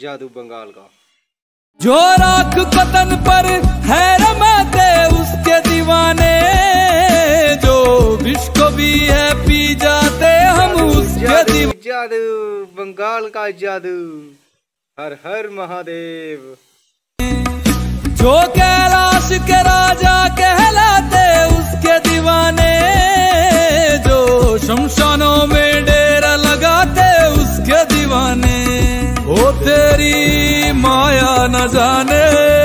जादू बंगाल का। जो राख कतन पर है रमाते उसके दीवाने जो विश्व को भी है पी जाते हम उसके जादू दीवाने जादू बंगाल का जादू। हर हर महादेव। जो कैलाश के राजा कहलाते उसके दीवाने जो शमशानों में डेरा लगाते उसके दीवाने। तेरी माया न जाने